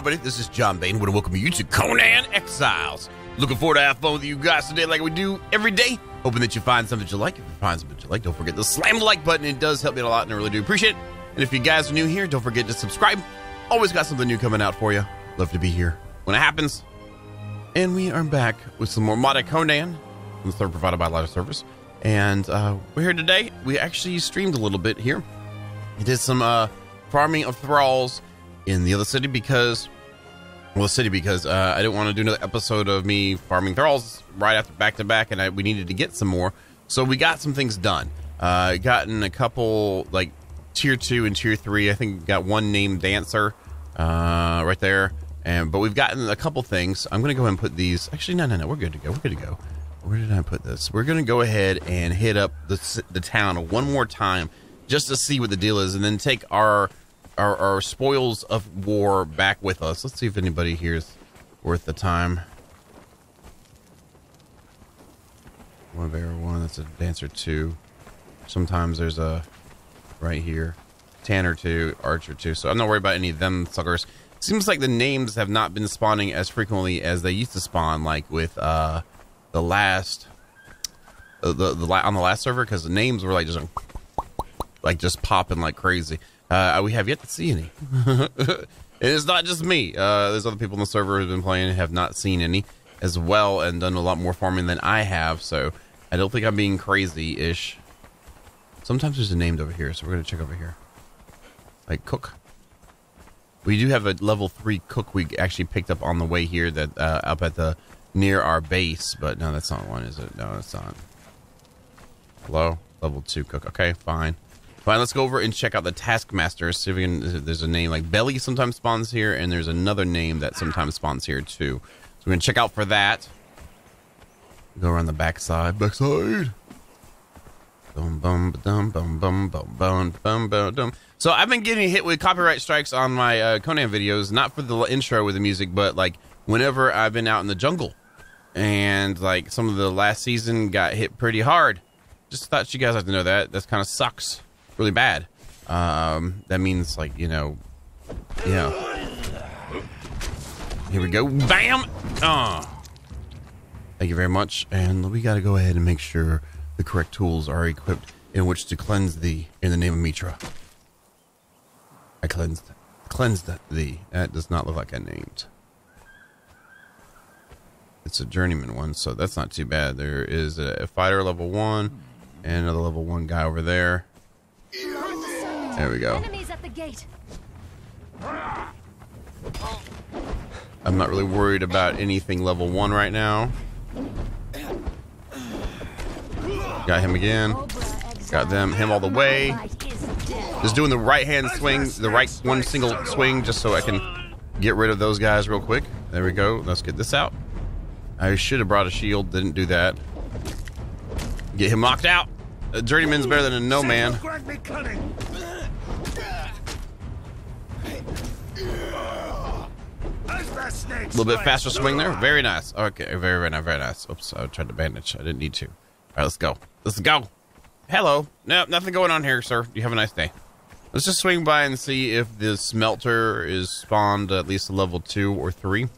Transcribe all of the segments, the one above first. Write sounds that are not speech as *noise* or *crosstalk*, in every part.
everybody, this is John Bain. I want to welcome you to Conan Exiles. Looking forward to have fun with you guys today, like we do every day. Hoping that you find something that you like. If you find something that you like, don't forget to slam the like button. It does help me a lot, and I really do appreciate it. And if you guys are new here, don't forget to subscribe. Always got something new coming out for you. Love to be here when it happens. And we are back with some more modded Conan, the third provided by Lighter Service. And uh, we're here today. We actually streamed a little bit here. We did some uh, farming of thralls in the other city because, well, the city because uh, I didn't want to do another episode of me farming thralls right after back to back, and I, we needed to get some more. So we got some things done. Uh, gotten a couple like tier two and tier three. I think got one named dancer uh, right there, and but we've gotten a couple things. I'm gonna go ahead and put these. Actually, no, no, no. We're good to go. We're good to go. Where did I put this? We're gonna go ahead and hit up the the town one more time just to see what the deal is, and then take our our, our spoils of war back with us. Let's see if anybody here is worth the time. One bear one. That's a dancer two. Sometimes there's a right here, Tanner two, Archer two. So I'm not worried about any of them suckers. Seems like the names have not been spawning as frequently as they used to spawn, like with uh the last uh, the the on the last server, because the names were like just like just popping like crazy. Uh, we have yet to see any. *laughs* and it's not just me. Uh, there's other people on the server who've been playing and have not seen any as well and done a lot more farming than I have. So I don't think I'm being crazy-ish. Sometimes there's a named over here, so we're going to check over here. Like cook. We do have a level 3 cook we actually picked up on the way here that uh, up at the near our base. But no, that's not one, is it? No, it's not. Hello? Level 2 cook. Okay, fine. Fine, let's go over and check out the Taskmaster. See if we can, there's a name like Belly sometimes spawns here, and there's another name that sometimes spawns here too. So we're gonna check out for that. Go around the backside. Backside. Boom, boom, boom, boom, boom, boom, boom, boom, boom, boom. So I've been getting hit with copyright strikes on my uh, Conan videos, not for the intro with the music, but like whenever I've been out in the jungle, and like some of the last season got hit pretty hard. Just thought you guys had to know that. That kind of sucks really bad. Um, that means like you know, yeah. Here we go. Bam. Oh. Thank you very much. And we got to go ahead and make sure the correct tools are equipped in which to cleanse thee in the name of Mitra. I cleansed, cleansed thee. That does not look like I named. It's a journeyman one, so that's not too bad. There is a fighter level one and another level one guy over there. There we go. Enemies at the gate. I'm not really worried about anything level one right now. Got him again. Got them, him all the way. Just doing the right hand swing, the right one single swing, just so I can get rid of those guys real quick. There we go. Let's get this out. I should have brought a shield. Didn't do that. Get him knocked out. A journeyman's better than a no man. A little bit faster swing there. Very nice. Okay, very, very nice. Very nice. Oops, I tried to bandage. I didn't need to. All right, let's go. Let's go. Hello. No, nothing going on here, sir. You have a nice day. Let's just swing by and see if the smelter is spawned at least level two or three.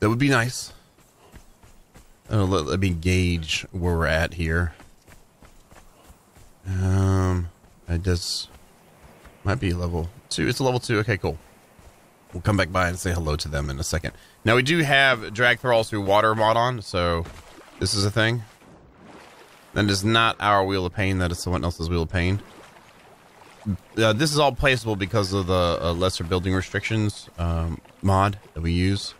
That would be nice. Let, let me gauge where we're at here. Um, I does might be level two. It's a level two. Okay, cool. We'll come back by and say hello to them in a second. Now we do have drag thralls through water mod on, so this is a thing. That is not our wheel of pain. That is someone else's wheel of pain. Uh, this is all placeable because of the uh, lesser building restrictions um, mod that we use,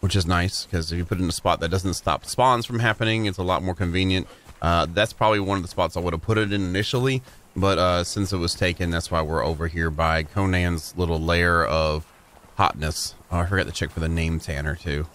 which is nice because if you put it in a spot that doesn't stop spawns from happening, it's a lot more convenient. Uh, that's probably one of the spots I would have put it in initially, but uh, since it was taken, that's why we're over here by Conan's little layer of hotness. Oh, I forgot to check for the name Tanner too.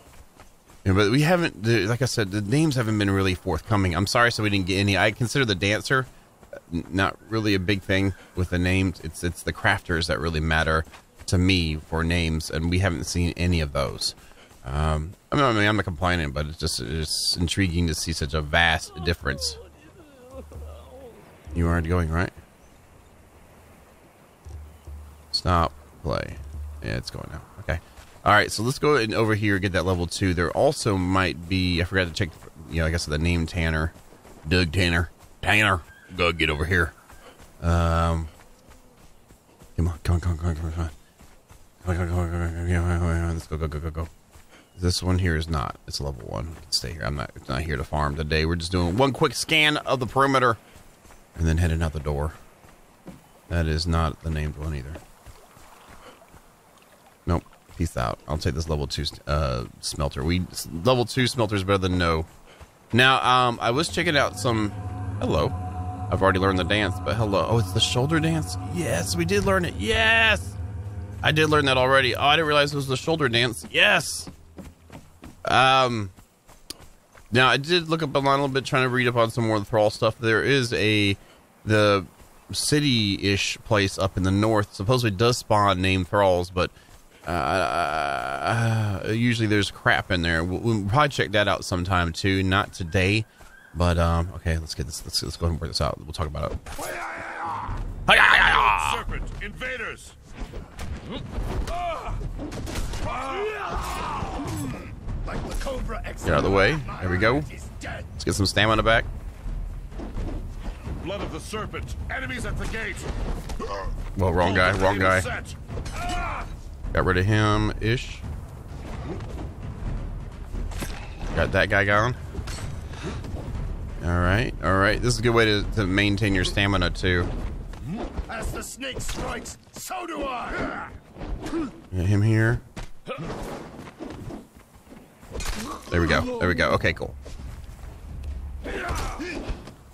Yeah, but we haven't, like I said, the names haven't been really forthcoming. I'm sorry, so we didn't get any. I consider the dancer uh, not really a big thing with the names. It's it's the crafters that really matter to me for names, and we haven't seen any of those. Um, I mean, I'm not complaining, but it's just it's intriguing to see such a vast difference. You aren't going right. Stop. play. Yeah, it's going now. Okay. All right, so let's go and over here get that level two. There also might be. I forgot to check. You know, I guess the name Tanner, Doug Tanner, Tanner. Go get over here. Um, come on, come on, come on, come on, come on, come on. Come on, come on, come on, come on, come on, come on. Let's go, go, go, go, go. This one here is not. It's level one. Stay here. I'm not not here to farm today. We're just doing one quick scan of the perimeter, and then heading out the door. That is not the named one either. Nope. Peace out. I'll take this level two uh, smelter. We level two smelter is better than no. Now, um, I was checking out some. Hello. I've already learned the dance, but hello. Oh, it's the shoulder dance. Yes, we did learn it. Yes, I did learn that already. Oh, I didn't realize it was the shoulder dance. Yes. Um. Now I did look up online a little bit, trying to read up on some more of the thrall stuff. There is a the city-ish place up in the north supposedly does spawn named thralls, but uh, uh, usually there's crap in there. We'll, we'll, probably check that out sometime too. Not today, but um, okay. Let's get this. Let's, let's go ahead and work this out. We'll talk about it. Serpent invaders. Like the Cobra Get out of the way. There we go. Let's get some stamina back. Blood of the serpent. Enemies at the gate. Well, wrong guy. Wrong guy. Ah! Got rid of him ish. Got that guy gone. All right, all right. This is a good way to, to maintain your stamina too. As the snake strikes, so do I. Get him here. There we go. There we go. Okay, cool.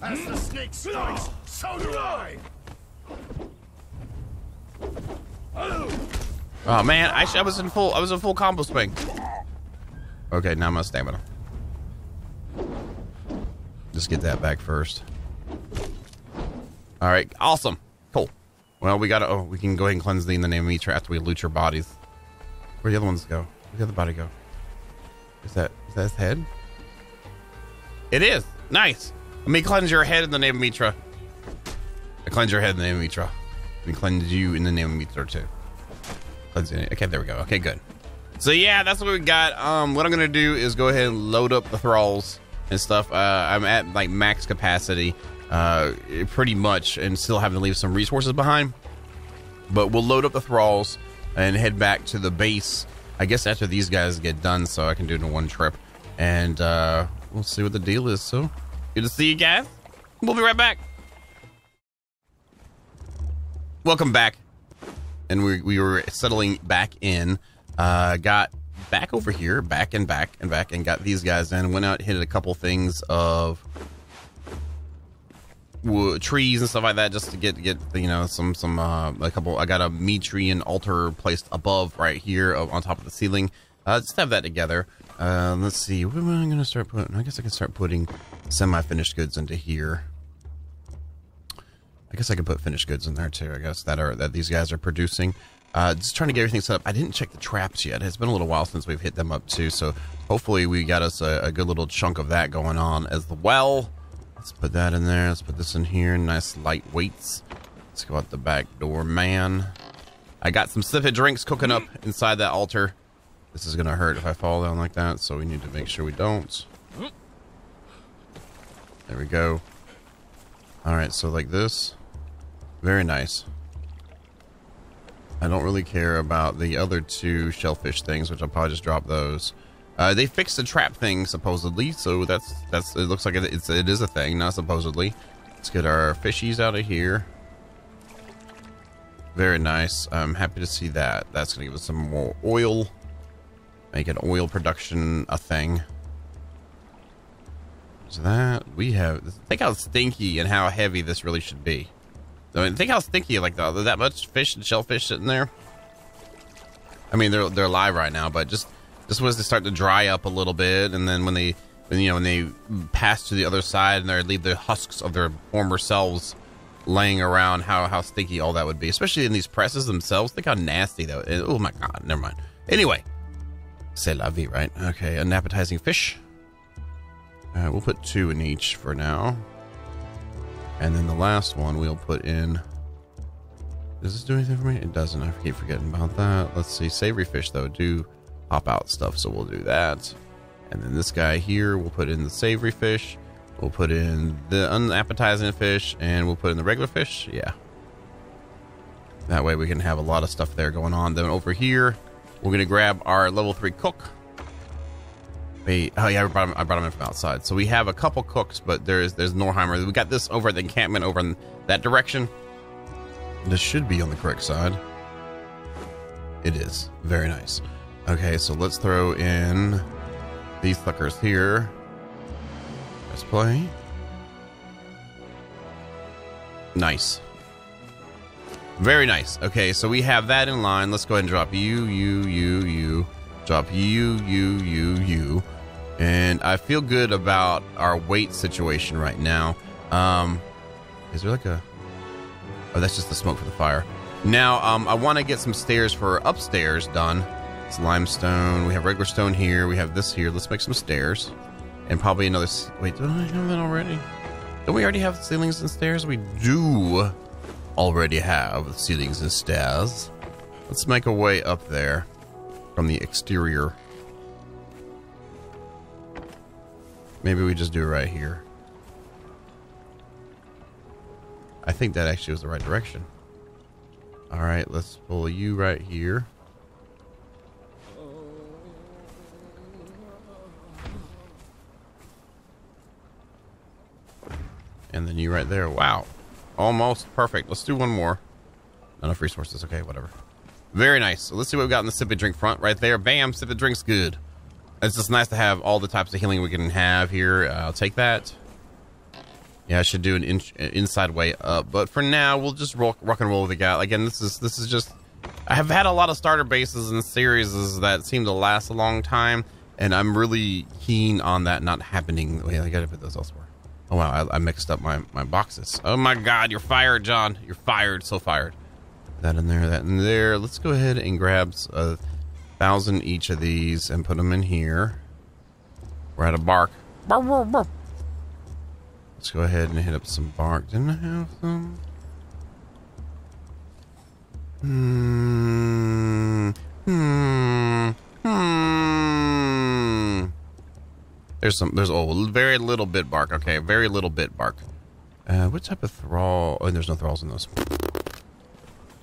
As the snake strikes, so do I. Oh man, I, sh- I was in full. I was in full combo swing. Okay, now my stamina. Just get that back first. All right, awesome, cool. Well, we gotta. Oh, we can go ahead and cleanse thee in the name of Mitra after we loot your bodies. Where the other ones go? Where'd the other body go? Is that is that his head? It is. Nice. Let me cleanse your head in the name of Mitra. I cleanse your head in the name of Mitra. Let me cleanse you in the name of Mitra too. Cleansing it. Okay, there we go. Okay, good. So yeah, that's what we got. Um, what I'm gonna do is go ahead and load up the thralls and stuff. Uh, I'm at like max capacity, uh, pretty much, and still having to leave some resources behind. But we'll load up the thralls and head back to the base. I guess after these guys get done, so I can do it in one trip, and uh, we'll see what the deal is. So good to see you guys. We'll be right back. Welcome back and we, we were settling back in. Uh, got back over here, back and back and back, and got these guys in. Went out, hit a couple things of wo- trees and stuff like that, just to get get you know some some uh, a couple. I got a Mitran altar placed above right here on top of the ceiling. Uh, just have that together. Uh, let's see. What am I going to start putting? I guess I can start putting semi-finished goods into here. I guess I could put finished goods in there too. I guess that are that these guys are producing. Uh, just trying to get everything set up. I didn't check the traps yet. It's been a little while since we've hit them up too. So hopefully we got us a, a good little chunk of that going on as well. Let's put that in there. Let's put this in here. Nice light weights. Let's go out the back door, man. I got some Sifid drinks cooking up inside that altar. This is gonna hurt if I fall down like that, so we need to make sure we don't. There we go. Alright, so like this. Very nice. I don't really care about the other two shellfish things, which I'll probably just drop those. Uh, they fixed the trap thing supposedly, so that's that's. It looks like it, it's it is a thing, not supposedly. Let's get our fishies out of here. Very nice. I'm happy to see that. That's gonna give us some more oil. Make an oil production a thing. So that we have. Think how stinky and how heavy this really should be. I mean, think how stinky like the, that much fish and shellfish sitting there. I mean, they're they're alive right now, but just just was to start to dry up a little bit, and then when they, when, you know, when they pass to the other side and they leave the husks of their former selves laying around, how how stinky all that would be, especially in these presses themselves. Think how nasty. Would, oh my god, never mind. Anyway, c'est la vie, right? Okay, an appetizing fish. Uh, we'll put two in each for now. And then the last one we'll put in Does this do anything for me? It doesn't. I keep forgetting about that. Let's see. Savory fish, though, do pop out stuff, so we'll do that. And then this guy here, we'll put in the savory fish. We'll put in the unappetizing fish, and we'll put in the regular fish. Yeah. That way we can have a lot of stuff there going on. Then over here, we're going to grab our level 3 cook. Wait, oh yeah, I brought, him, I brought him in from outside. So we have a couple cooks, but there's there's Nordheimer. We got this over at the encampment over in that direction. This should be on the correct side. It is. Very nice. Okay, so let's throw in these suckers here. Let's play. Nice. Very nice. Okay, so we have that in line. Let's go ahead and drop you, you, you, you. Drop you, you, you, you. And I feel good about our weight situation right now. Um, is there like a... Oh, that's just the smoke for the fire. Now, um, I want to get some stairs for upstairs done. It's limestone. We have regular stone here. We have this here. Let's make some stairs. And probably another... Wait, do I have that already? Don't we already have ceilings and stairs? We do already have ceilings and stairs. Let's make a way up there from the exterior. Maybe we just do it right here. I think that actually was the right direction. All right, let's pull you right here. And then you right there. Wow. Almost perfect. Let's do one more. Not enough resources. Okay, whatever. Very nice. So let's see what we've got in the sip and drink front right there. Bam, sip and drink's good. It's just nice to have all the types of healing we can have here. Uh, I'll take that. Yeah, I should do an in inside way up, but for now we'll just rock, rock and roll with the guy. Again, this is this is just. I have had a lot of starter bases and series that seem to last a long time, and I'm really keen on that not happening. Wait, I gotta put those elsewhere. Oh wow, I, I mixed up my my boxes. Oh my God, you're fired, John. You're fired. So fired. That in there, that in there. Let's go ahead and grab a thousand each of these and put them in here. We're out of bark. Bark, bark, bark. Let's go ahead and hit up some bark. Didn't I have some? Hmm. Hmm. Hmm. There's some. There's oh, very little bit bark. Okay, very little bit bark. Uh, what type of thrall? Oh, there's no thralls in those.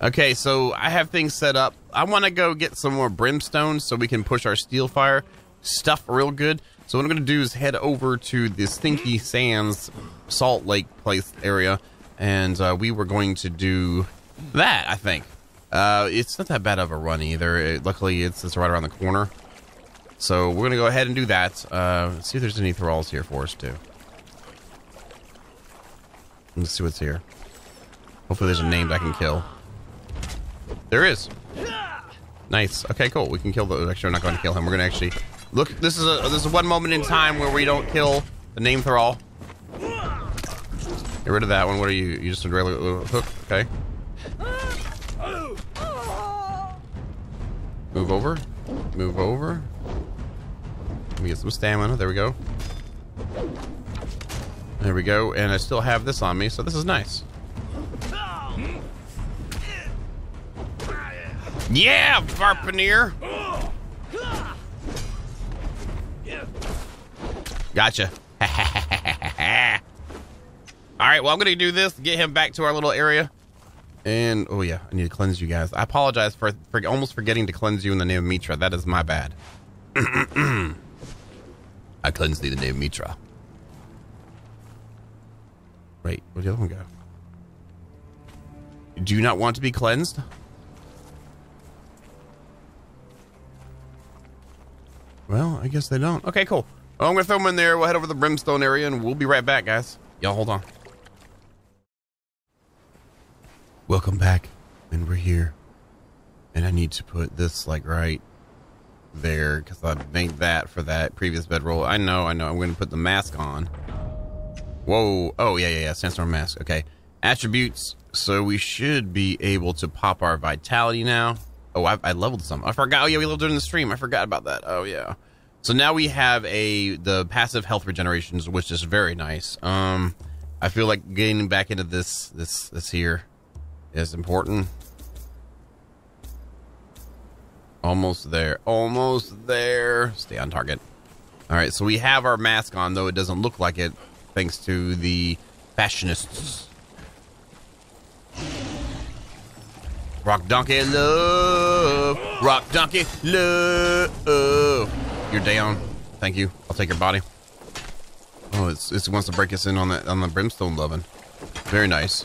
Okay, so I have things set up. I want to go get some more brimstone so we can push our steel fire stuff real good. So what I'm going to do is head over to the Stinky Sands Salt Lake place area, and uh, we were going to do that, I think. Uh, it's not that bad of a run either. It, luckily, it's, it's right around the corner. So we're going to go ahead and do that. Uh, see if there's any thralls here for us, too. Let's see what's here. Hopefully there's a named I can kill. There is. Nice. Okay, cool. We can kill the... Actually, we're not going to kill him. We're going to actually Look, this is a this is one moment in time where we don't kill the name thrall. Get rid of that one. What are you? You just a regular hook? Okay. Move over. Move over. Let me get some stamina. There we go. There we go. And I still have this on me, so this is nice. Yeah, Varpaneer! Gotcha. *laughs* All right, well, I'm going to do this, get him back to our little area. And, oh yeah, I need to cleanse you guys. I apologize for, for almost forgetting to cleanse you in the name of Mitra. That is my bad. *clears throat* I cleanse thee the name Mitra. Wait, where'd the other one go? Do you not want to be cleansed? Well, I guess they don't. Okay, cool. Well, I'm going to throw them in there. We'll head over to the brimstone area and we'll be right back, guys. Y'all hold on. Welcome back. And we're here. And I need to put this like right there because I made that for that previous bedroll. I know, I know. I'm going to put the mask on. Whoa. Oh, yeah, yeah, yeah. Sandstorm mask. Okay. Attributes. So we should be able to pop our vitality now. Oh, I, I leveled some. I forgot. Oh, yeah, we leveled during the stream. I forgot about that. Oh, yeah. So now we have a the passive health regenerations, which is very nice. Um, I feel like getting back into this this this here is important. Almost there. Almost there. Stay on target. All right, so we have our mask on, though it doesn't look like it, thanks to the fashionists. Rock donkey love. Rock donkey love. You're down. Thank you. I'll take your body. Oh, it's, it wants to break us in on the on the brimstone loving. Very nice.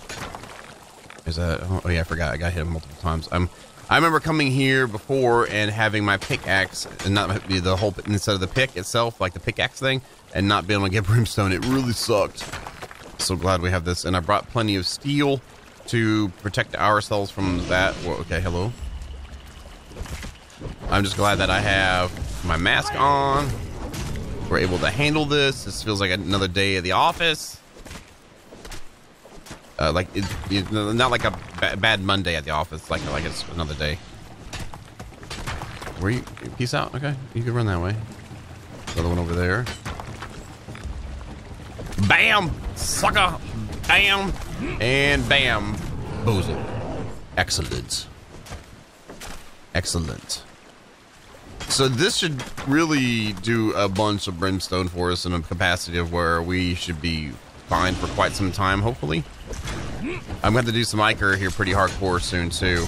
Is that? Oh, oh yeah, I forgot. I got hit multiple times. I'm. I remember coming here before and having my pickaxe and not the whole instead of the pick itself, like the pickaxe thing, and not being able to get *laughs* brimstone. It really sucked. So glad we have this, and I brought plenty of steel to protect ourselves from that. Well, okay, hello. I'm just glad that I have my mask on. We're able to handle this. This feels like another day at the office. Uh, like it, it, not like a ba bad Monday at the office. Like like it's another day. Where you? Peace out. Okay, you can run that way. Another one over there. Bam, sucker. Bam, and bam, boozy. Excellent. Excellent. So this should really do a bunch of brimstone for us in a capacity of where we should be fine for quite some time, hopefully. I'm going to do some Iker here pretty hardcore soon, too.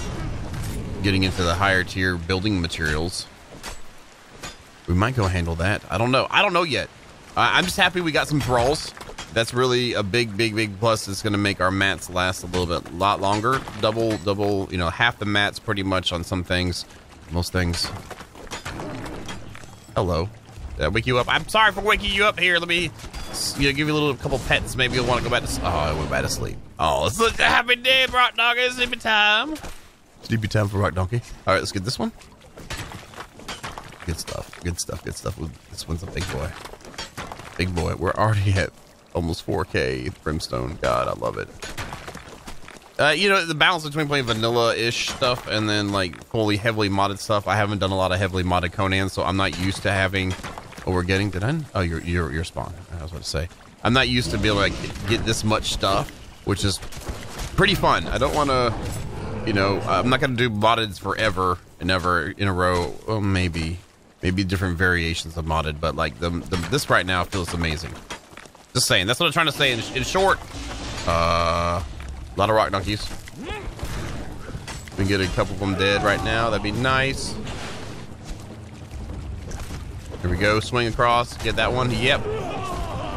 Getting into the higher tier building materials. We might go handle that. I don't know. I don't know yet. Uh, I'm just happy we got some thralls. That's really a big, big, big plus. It's going to make our mats last a little bit, a lot longer. Double, double, you know, half the mats pretty much on some things. Most things. Hello. Did I wake you up? I'm sorry for waking you up here. Let me you know, give you a little couple pets. Maybe you'll want to go back to sleep. Oh, I went back to sleep. Oh, it's a happy day, Rock Donkey. Sleepy time. Sleepy time for Rock Donkey. All right, let's get this one. Good stuff. Good stuff. Good stuff. This one's a big boy. Big boy. We're already at almost 4K Brimstone. God, I love it. Uh, you know, the balance between playing vanilla-ish stuff and then like fully heavily modded stuff. I haven't done a lot of heavily modded Conan, so I'm not used to having what we're getting. Did I? Oh, you're you're you're spawn. I was about to say. I'm not used to be able to like, get this much stuff, which is pretty fun. I don't want to, you know, I'm not gonna do modded forever and ever in a row. Well, maybe, maybe different variations of modded, but like the, the this right now feels amazing. Just saying. That's what I'm trying to say in, in short. Uh, a lot of rock donkeys. We can get a couple of them dead right now. That'd be nice. Here we go. Swing across. Get that one. Yep.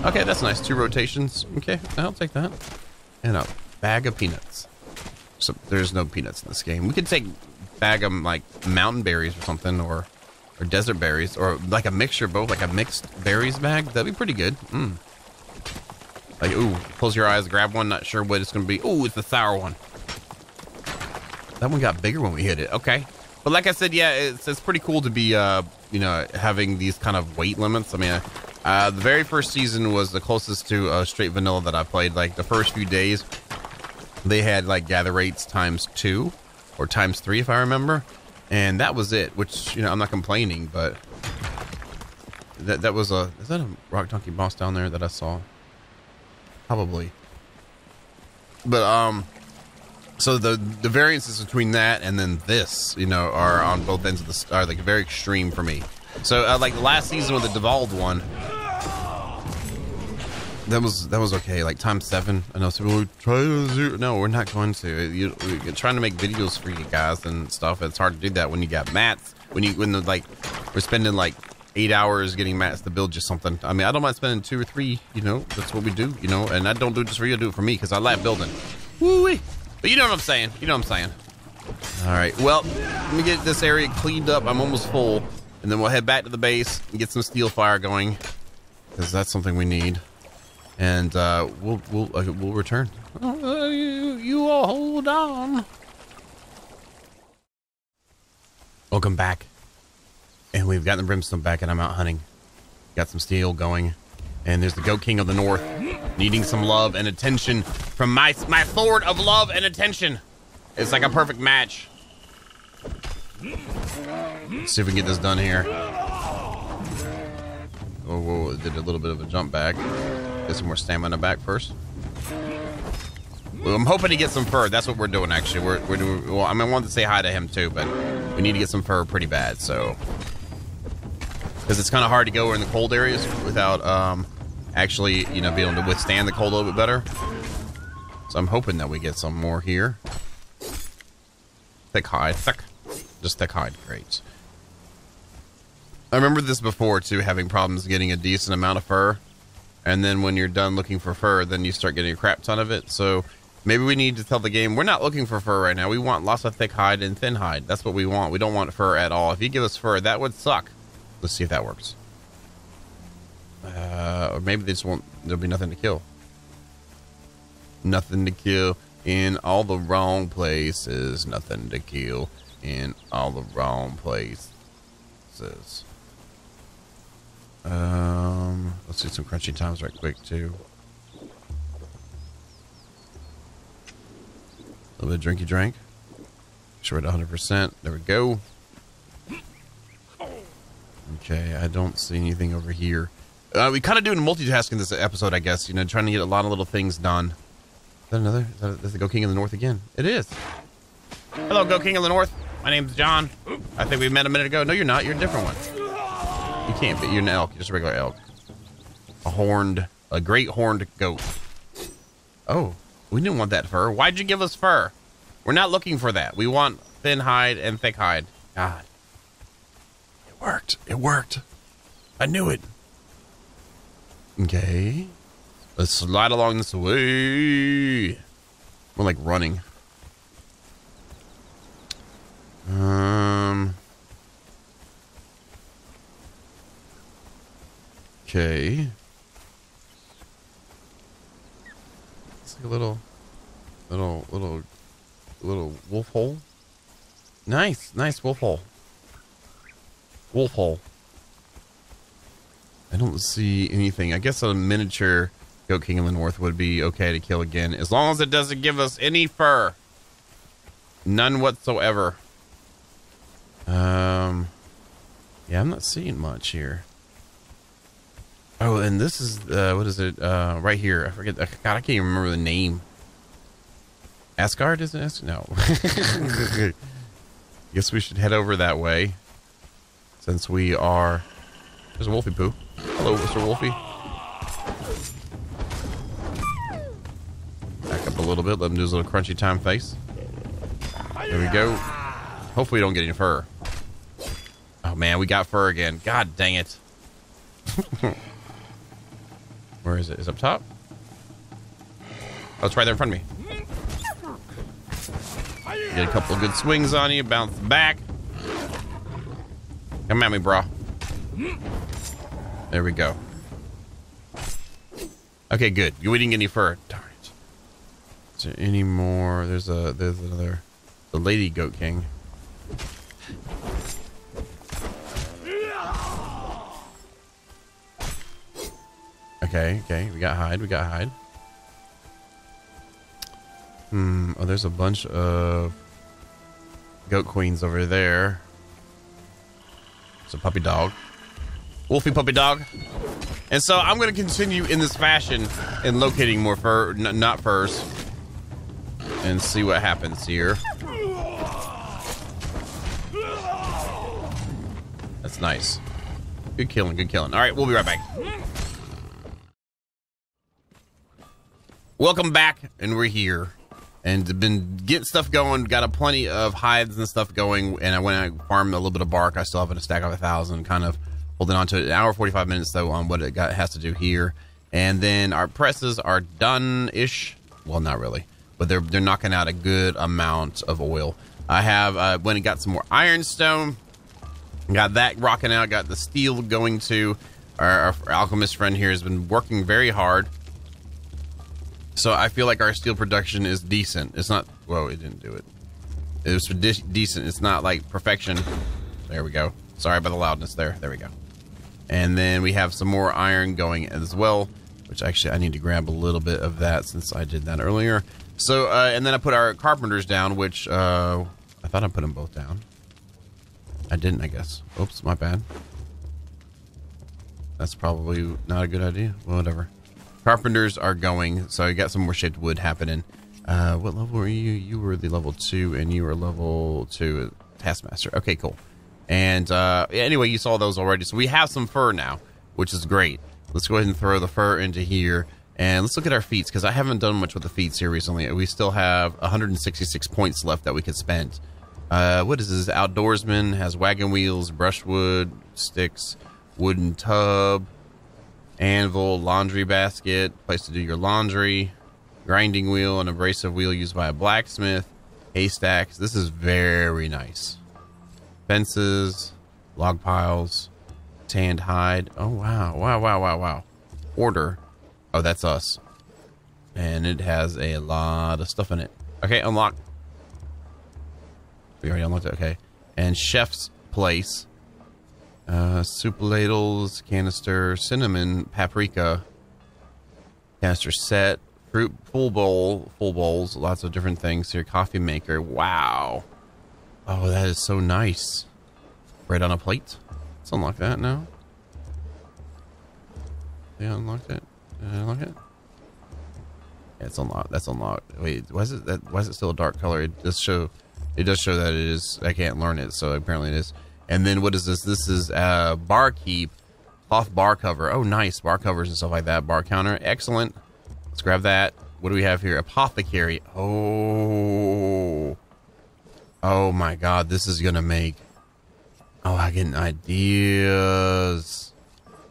Okay, that's nice. Two rotations. Okay, I'll take that. And a bag of peanuts. So there's no peanuts in this game. We could take bag of like mountain berries or something, or or desert berries, or like a mixture both, like a mixed berries bag. That'd be pretty good. Mm. Like, ooh, close your eyes, grab one. Not sure what it's gonna be. Ooh, it's the sour one. That one got bigger when we hit it. Okay. But like I said, yeah, it's, it's pretty cool to be, uh, you know, having these kind of weight limits. I mean, uh, the very first season was the closest to uh, straight vanilla that I played. Like the first few days, they had like gather rates times two or times three, if I remember, and that was it. Which you know, I'm not complaining, but that that was a is that a rock donkey boss down there that I saw? Probably. But um, so the the variances between that and then this, you know, are on both ends of the are like very extreme for me. So uh, like the last season with the devolved one, that was that was okay. Like time seven, I know some people try to zero. No, we're not going to. You, we're trying to make videos for you guys and stuff. It's hard to do that when you got mats. When you when the like we're spending like eight hours getting mats to build just something. I mean, I don't mind spending two or three. You know, that's what we do. You know, and I don't do it just for you. I do it for me because I like building. Woo wee. But you know what I'm saying. You know what I'm saying. All right. Well, let me get this area cleaned up. I'm almost full. And then we'll head back to the base and get some steel fire going. Because that's something we need. And uh, we'll we'll uh, we'll return. Uh, you, you all hold on. Welcome back. And we've gotten the brimstone back and I'm out hunting. Got some steel going. And there's the Goat King of the North needing some love and attention from my my sword of love and attention. It's like a perfect match. Let's see if we can get this done here. Oh, whoa, did a little bit of a jump back. Get some more stamina back first. I'm hoping to get some fur. That's what we're doing, actually. We're, we're doing, well, I mean, I wanted to say hi to him, too, but we need to get some fur pretty bad, so. Because it's kind of hard to go in the cold areas without um, actually, you know, being able to withstand the cold a little bit better. So I'm hoping that we get some more here. Thick hide. Thick. Just thick hide. Great. I remember this before, too, having problems getting a decent amount of fur. And then when you're done looking for fur, then you start getting a crap ton of it. So maybe we need to tell the game, we're not looking for fur right now. We want lots of thick hide and thin hide. That's what we want. We don't want fur at all. If you give us fur, that would suck. Let's see if that works. Uh, or maybe just won't, there'll be nothing to kill. Nothing to kill in all the wrong places. Nothing to kill in all the wrong places. Um, let's do some crunchy times right quick too. A little bit of drinky drink. Sure at 100%. There we go. Okay, I don't see anything over here. Uh, we kind of doing multitasking this episode, I guess. You know, trying to get a lot of little things done. Is that another? Is that, is the Goat King of the North again? It is. Hello, Goat King of the North. My name's John. I think we met a minute ago. No, you're not. You're a different one. You can't be. You're an elk. You're just a regular elk. A horned, a great horned goat. Oh, we didn't want that fur. Why'd you give us fur? We're not looking for that. We want thin hide and thick hide. God. It worked. It worked. I knew it. Okay. Let's slide along this way. We're like running. Um. Okay. It's like a little, little, little, little wolf hole. Nice, nice wolf hole. Wolf hole. I don't see anything. I guess a miniature Goat King of the North would be okay to kill again, as long as it doesn't give us any fur. None whatsoever. Um, yeah, I'm not seeing much here. Oh, and this is uh, what is it? Uh, right here. I forget. God, I can't even remember the name. Asgard is it? No. *laughs* Guess we should head over that way, since we are. There's a Wolfie Poo. Hello, Mr. Wolfie. Back up a little bit. Let him do his little crunchy time face. There we go. Hopefully, we don't get any fur. Oh man, we got fur again. God dang it. *laughs* Where is it? Is it up top? Oh, it's right there in front of me. Get a couple of good swings on you, bounce back. Come at me, bro. There we go. Okay, good. We didn't get any fur. Darn it. Is there any more? There's a there's another the lady goat king. Okay, okay. We got hide. We got hide. Hmm. Oh, there's a bunch of goat queens over there. It's a puppy dog. Wolfie puppy dog. And so I'm going to continue in this fashion in locating more fur, not furs, and see what happens here. That's nice. Good killing, good killing. All right, we'll be right back. Welcome back, and we're here. And been getting stuff going. Got a plenty of hides and stuff going. And I went and farmed a little bit of bark. I still have a stack of a thousand, kind of holding on to it. An hour, 45 minutes, though, on what it got has to do here. And then our presses are done ish. Well, not really, but they're, they're knocking out a good amount of oil. I have uh, went and got some more ironstone. Got that rocking out. Got the steel going to. Our, our alchemist friend here has been working very hard. So I feel like our steel production is decent. It's not. Whoa, it didn't do it. It was de- decent. It's not like perfection. There we go. Sorry about the loudness there. There we go. And then we have some more iron going as well, which actually I need to grab a little bit of that since I did that earlier. So, uh, and then I put our carpenters down, which uh, I thought I put them both down. I didn't, I guess. Oops, my bad. That's probably not a good idea. Well, whatever. Carpenters are going, so I got some more shaped wood happening. Uh, what level were you? You were the level two, and you were level two Taskmaster. Okay, cool. And uh, anyway, you saw those already. So we have some fur now, which is great. Let's go ahead and throw the fur into here. And let's look at our feats, because I haven't done much with the feats here recently. We still have 166 points left that we could spend. Uh, what is this? Outdoorsman has wagon wheels, brushwood, sticks, wooden tub, anvil, laundry basket, place to do your laundry, grinding wheel, an abrasive wheel used by a blacksmith, haystacks. This is very nice. Fences, log piles, tanned hide. Oh, wow. Wow, wow, wow, wow. Order. Oh, that's us. And it has a lot of stuff in it. Okay, unlock. We already unlocked it. Okay. And chef's place. Uh, soup ladles, canister, cinnamon, paprika, canister set, fruit full bowl, full bowls, lots of different things here. Coffee maker. Wow. Oh, that is so nice. Bread on a plate. Let's unlock that now. Yeah, unlocked it. Did I unlock it? Yeah, it's unlocked. That's unlocked. Wait, why is it that? Why is it still a dark color? It does show. It does show that it is. I can't learn it, so apparently it is. And then what is this? This is uh, barkeep cloth bar cover. Oh, nice bar covers and stuff like that. Bar counter, excellent. Let's grab that. What do we have here? Apothecary. Oh, oh my God! This is gonna make. Oh, I get ideas.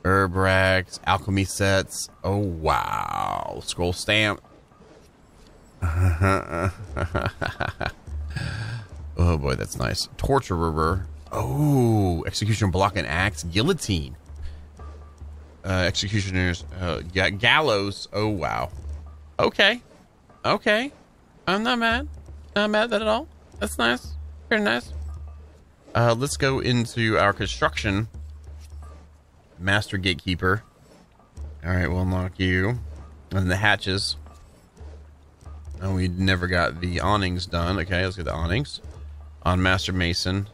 Herb racks, alchemy sets. Oh wow! Scroll stamp. *laughs* oh boy, that's nice. Torturer. Oh, execution block and axe, guillotine. Uh, executioners, uh, ga- gallows. Oh wow. Okay, okay. I'm not mad. Not mad at all. That's nice. Very nice. Uh, let's go into our construction. Master gatekeeper. All right, we'll unlock you. And the hatches. Oh, we never got the awnings done. Okay, let's get the awnings. On Master Mason.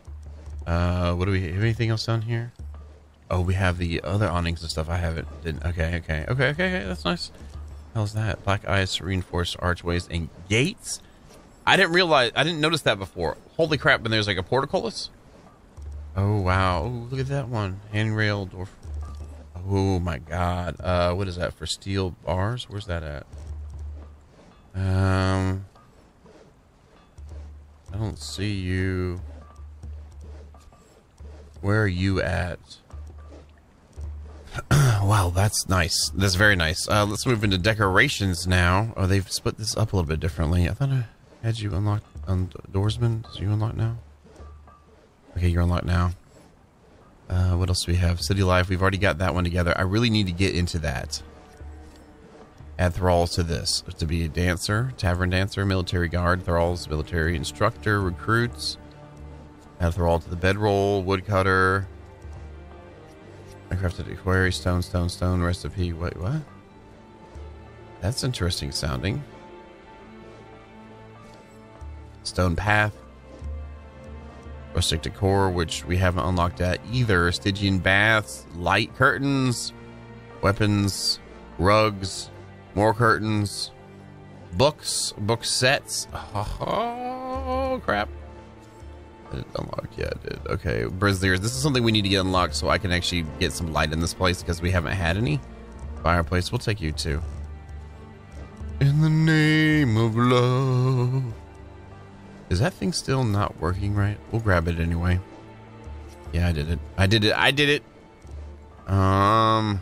Uh, what do we have? Anything else down here? Oh, we have the other awnings and stuff. I haven't. Didn't. Okay, okay, okay, okay. okay that's nice. How's that? Black ice, reinforced archways, and gates. I didn't realize. I didn't notice that before. Holy crap! And there's like a portcullis. Oh wow! Oh, look at that one. Handrail door. Oh my god. Uh, what is that for steel bars? Where's that at? Um, I don't see you. Where are you at? *clears throat* wow, that's nice. That's very nice. Uh, let's move into decorations now. Oh, they've split this up a little bit differently. I thought I had you unlocked Doorsman. Is you unlocked now? Okay, you're unlocked now. Uh, what else do we have? City Life. We've already got that one together. I really need to get into that. Add thralls to this. To be a dancer, tavern dancer, military guard, thralls, military instructor, recruits. Add thrall to the bedroll, woodcutter. I crafted a quarry, stone, stone, stone, recipe. Wait, what? That's interesting sounding. Stone path. Rustic decor, which we haven't unlocked yet either. Stygian baths, light curtains, weapons, rugs, more curtains, books, book sets. *laughs* Oh, crap. I didn't unlock yet. I did. Okay, Braziers. This is something we need to get unlocked so I can actually get some light in this place because we haven't had any. Fireplace. We'll take you too. In the name of love. Is that thing still not working right? We'll grab it anyway. Yeah, I did it. I did it. I did it. Um,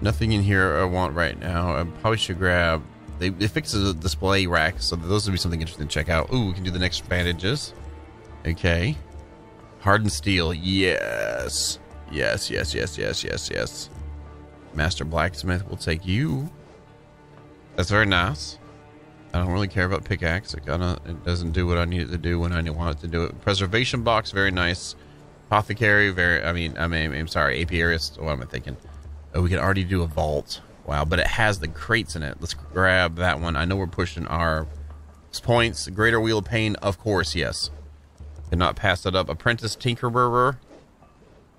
nothing in here I want right now. I probably should grab. They, they fixed the display rack, so those would be something interesting to check out. Ooh, we can do the next bandages. Okay. Hardened steel. Yes. Yes, yes, yes, yes, yes, yes. Master blacksmith will take you. That's very nice. I don't really care about pickaxe. It kind of it doesn't do what I need it to do when I want it to do it. Preservation box, very nice. Apothecary, very. I mean, I mean, I'm sorry, apiarist. What am I thinking? Oh, we can already do a vault. Wow, but it has the crates in it. Let's grab that one. I know we're pushing our points. Greater wheel of pain, of course, yes. Cannot pass that up. Apprentice Tinkerer.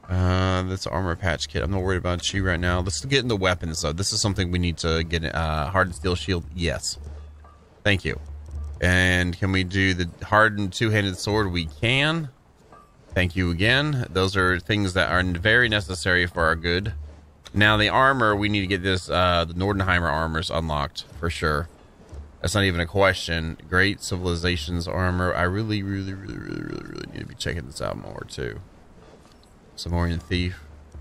Uh, this armor patch kit. I'm not worried about you right now. Let's get into weapons though. This is something we need to get. Uh, hardened steel shield. Yes. Thank you. And can we do the hardened two-handed sword? We can. Thank you again. Those are things that are very necessary for our good. Now the armor, we need to get this uh the Nordenheimer armors unlocked for sure. That's not even a question. Great civilizations armor. I really, really, really, really, really, really need to be checking this out more too. Zamorian thief.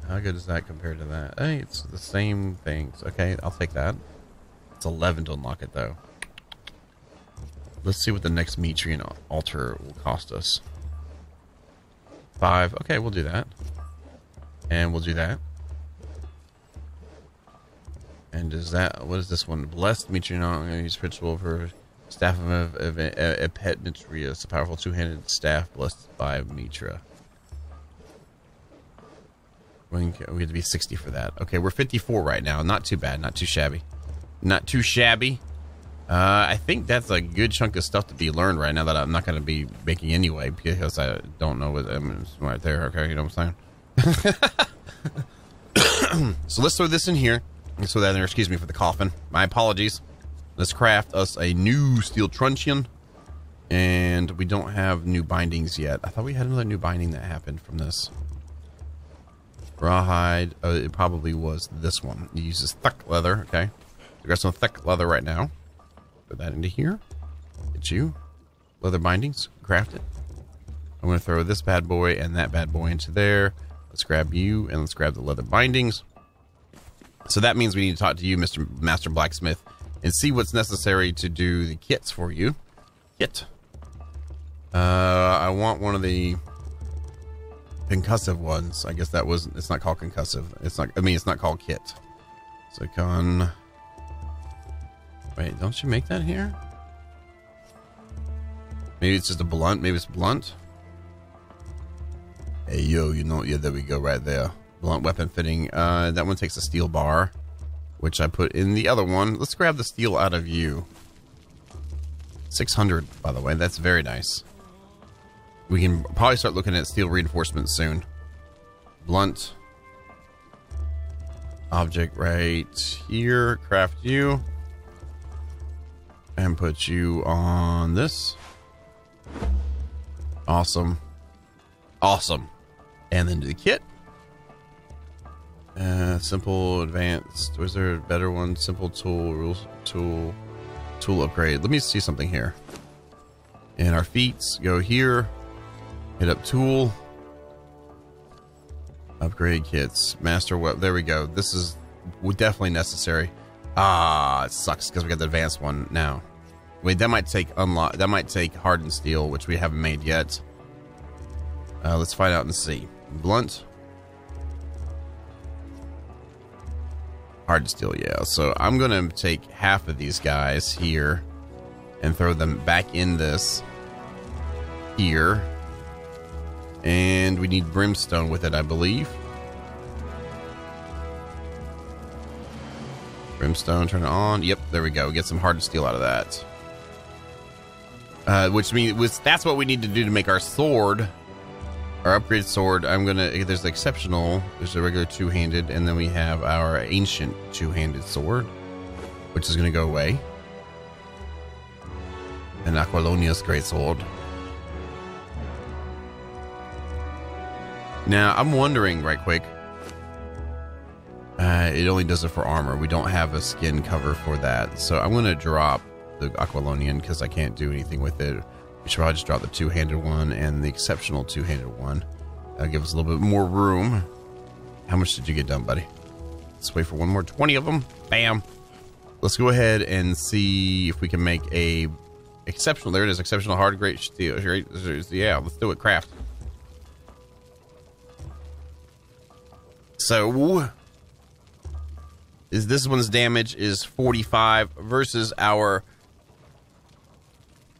How good is that compared to that? Hey, it's the same things. Okay, I'll take that. It's 11 to unlock it though. Let's see what the next Mitran altar will cost us. Five. Okay, we'll do that. And we'll do that. And is that what is this one? Blessed Mitran use ritual for staff of, of, of Epemitreus, a powerful two-handed staff blessed by Mitra. We have to be 60 for that. Okay, we're 54 right now. Not too bad. Not too shabby. Not too shabby. Uh, I think that's a good chunk of stuff to be learned right now that I'm not going to be making anyway because I don't know what I'm right there. Okay, you know what I'm saying? *laughs* *coughs* so let's throw this in here. So that, excuse me for the coffin. My apologies. Let's craft us a new steel truncheon. And we don't have new bindings yet. I thought we had another new binding that happened from this. Rawhide. Oh, it probably was this one. It uses thick leather. Okay. We got some thick leather right now. Put that into here. Get you. Leather bindings. Craft it. I'm going to throw this bad boy and that bad boy into there. Let's grab you and let's grab the leather bindings. So that means we need to talk to you, Mr. Master Blacksmith, and see what's necessary to do the kits for you. Kit. Uh, I want one of the concussive ones. I guess that was. It's not called concussive. It's not. I mean, it's not called kit. So con. Wait, don't you make that here? Maybe it's just a blunt. Maybe it's blunt. Hey yo, you know, yeah, there we go, right there. Blunt weapon fitting. Uh, that one takes a steel bar, which I put in the other one. Let's grab the steel out of you. 600, by the way. That's very nice. We can probably start looking at steel reinforcements soon. Blunt. Object right here. Craft you. And put you on this. Awesome. Awesome. And then do the kit. Uh, simple, advanced. Was there a better one? Simple tool, rules, tool, tool upgrade. Let me see something here. And our feats go here. Hit up tool. Upgrade kits. Master web. There we go. This is would definitely necessary. Ah, it sucks because we got the advanced one now. Wait, that might take unlock. That might take hardened steel, which we haven't made yet. Uh, let's find out and see. Blunt. Hardened steel, yeah. So I'm going to take half of these guys here and throw them back in this here. And we need brimstone with it, I believe. Brimstone, turn it on. Yep, there we go. Get some hardened steel out of that. Uh, which means that's what we need to do to make our sword our upgraded sword, I'm gonna. There's the exceptional. There's a regular two-handed, and then we have our ancient two-handed sword, which is gonna go away. And Aquilonia's great sword. Now I'm wondering, right quick. Uh, it only does it for armor. We don't have a skin cover for that, so I'm gonna drop the Aquilonian because I can't do anything with it. We should probably just drop the two-handed one and the exceptional two-handed one. That'll give us a little bit more room. How much did you get done, buddy? Let's wait for one more 20 of them. Bam. Let's go ahead and see if we can make a exceptional. There it is. Exceptional hard great steel. Yeah, let's do it. Craft. So, is this one's damage is 45 versus our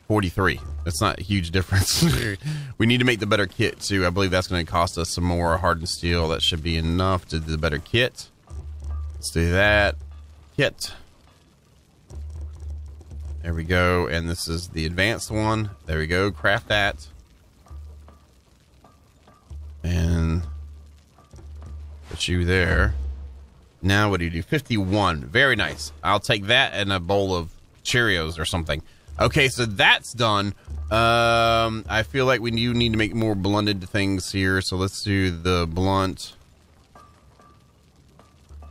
43. That's not a huge difference. *laughs* we need to make the better kit too. I believe that's going to cost us some more hardened steel. That should be enough to do the better kit. Let's do that. Kit. There we go. And this is the advanced one. There we go. Craft that. And put you there. Now what do you do? 51. Very nice. I'll take that and a bowl of Cheerios or something. Okay, so that's done. Um, I feel like we do need to make more blunted things here. So let's do the blunt,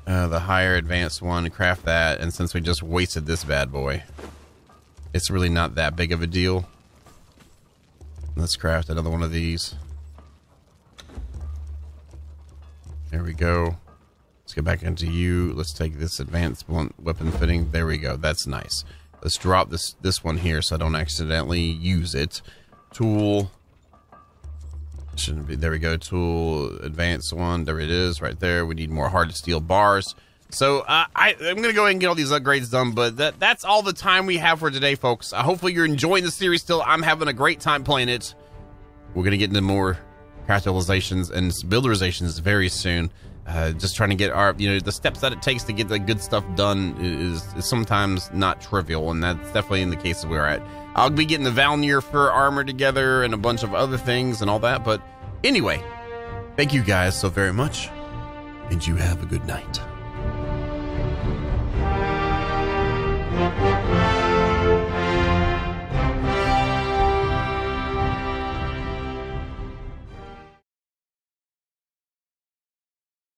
uh, the higher advanced one. Craft that, and since we just wasted this bad boy, it's really not that big of a deal. Let's craft another one of these. There we go. Let's get back into you. Let's take this advanced blunt weapon fitting. There we go. That's nice. Let's drop this this one here so I don't accidentally use it. Tool. Shouldn't be. There we go. Tool. Advanced one. There it is right there. We need more hard steel bars. So uh, I, I'm going to go ahead and get all these upgrades done, but that, that's all the time we have for today, folks. Uh, hopefully you're enjoying the series still. I'm having a great time playing it. We're going to get into more capitalizations and builderizations very soon. Uh, just trying to get our, you know, the steps that it takes to get the good stuff done is, is sometimes not trivial, and that's definitely in the case we're at. I'll be getting the Vanir fur armor together and a bunch of other things and all that, but anyway, thank you guys so very much, and you have a good night.